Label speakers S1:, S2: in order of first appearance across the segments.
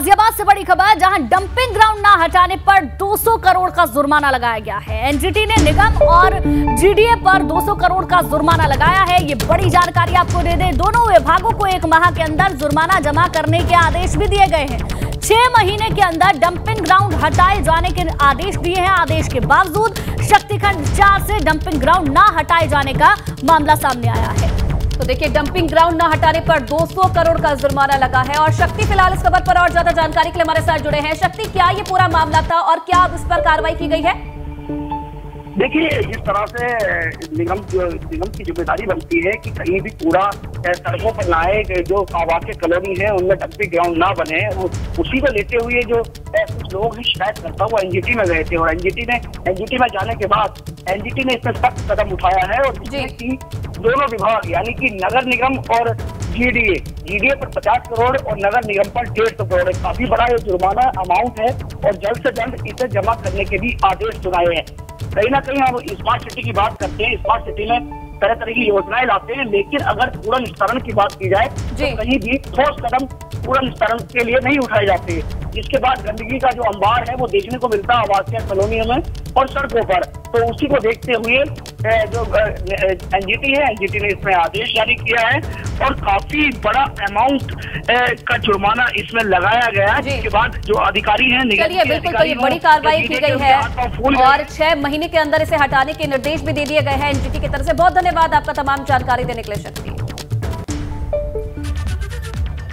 S1: गाजियाबाद से बड़ी खबर, जहाँ डंपिंग ग्राउंड ना हटाने पर 200 करोड़ का जुर्माना लगाया गया है। एनजीटी ने निगम और जीडीए पर 200 करोड़ का जुर्माना लगाया है। ये बड़ी जानकारी आपको दे दें। दोनों विभागों को एक माह के अंदर जुर्माना जमा करने के आदेश भी दिए गए हैं। छह महीने के अंदर डंपिंग ग्राउंड हटाए जाने के आदेश दिए हैं। आदेश के बावजूद शक्तिखंड चार से डंपिंग ग्राउंड ना हटाए जाने का मामला सामने आया है।
S2: तो देखिए डंपिंग ग्राउंड न हटाने पर 200 करोड़ का जुर्माना लगा है और शक्ति फ़िलहाल इस खबर पर और ज़्यादा जानकारी के लिए हमारे साथ जुड़े हैं। शक्ति, क्या ये पूरा मामला था और क्या अब इस पर कार्रवाई की गई है?
S3: देखिए जिस तरह से निगम निगम की ज़िम्मेदारी बनती है कि कहीं भी कूड़ा सड़कों पर लाए जो आवासीय कॉलोनी है उनमें डंपिंग ग्राउंड ना बने। उसी को लेते हुए जो कुछ लोग ही शिकायत करता हुआ एनजीटी में गए थे और एनजीटी ने एनजीटी में जाने के बाद एनजीटी ने इसमें सख्त कदम उठाया है और जिसमें की दोनों विभाग यानी कि नगर निगम और जीडीए जीडीए पर पचास करोड़ और नगर निगम पर डेढ़ सौ करोड़। काफ़ी बड़ा ये जुर्माना अमाउंट है और जल्द से जल्द इसे जमा करने के भी आदेश सुनाए हैं। कहीं ना कहीं हम स्मार्ट सिटी की बात करते हैं स्मार्ट सिटी में तरह तरह की योजनाएँ लाते हैं लेकिन अगर पूरा निस्तारण की बात की जाए तो कहीं भी ठोस कदम कूड़ा निस्तारण के लिए नहीं उठाए जाते। जिसके बाद गंदगी का जो अंबार है वो देखने को मिलता है आवासीय कॉलोनियों में और सड़कों पर। तो उसी को देखते हुए जो एनजीटी है एनजीटी ने इसमें आदेश जारी किया है और काफ़ी बड़ा अमाउंट का जुर्माना इसमें लगाया गया है। जिसके बाद जो अधिकारी हैं
S2: चलिए बिल्कुल तो ये बड़ी कार्रवाई की गई है और छह महीने के अंदर इसे हटाने के निर्देश भी दे दिए गए हैं। एनजीटी की तरफ़ से बहुत धन्यवाद आपका तमाम जानकारी देने के लिए शक्ति।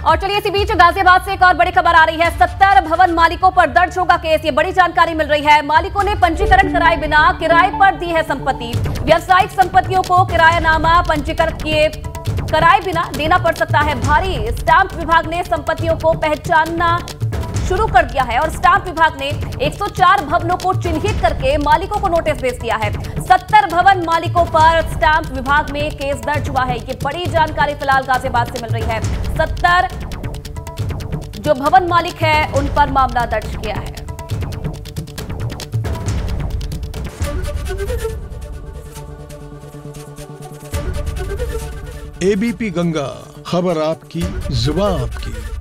S2: और चलिए इसी बीच गाजियाबाद से एक और बड़ी खबर आ रही है। सत्तर भवन मालिकों पर दर्ज होगा केस। ये बड़ी जानकारी मिल रही है। मालिकों ने पंजीकरण कराए बिना किराए पर दी है संपत्ति। व्यावसायिक संपत्तियों को किरायानामा पंजीकरण किए कराए बिना देना पड़ सकता है भारी। स्टाम्प विभाग ने संपत्तियों को पहचानना शुरू कर दिया है और स्टाम्प विभाग ने 104 भवनों को चिन्हित करके मालिकों को नोटिस भेज दिया है। 70 भवन मालिकों पर स्टाम्प विभाग में केस दर्ज हुआ है। ये बड़ी जानकारी फ़िलहाल गाजियाबाद से मिल रही है। 70 जो भवन मालिक है, उन पर मामला दर्ज किया है।
S4: एबीपी गंगा, खबर आपकी, जुबा आपकी।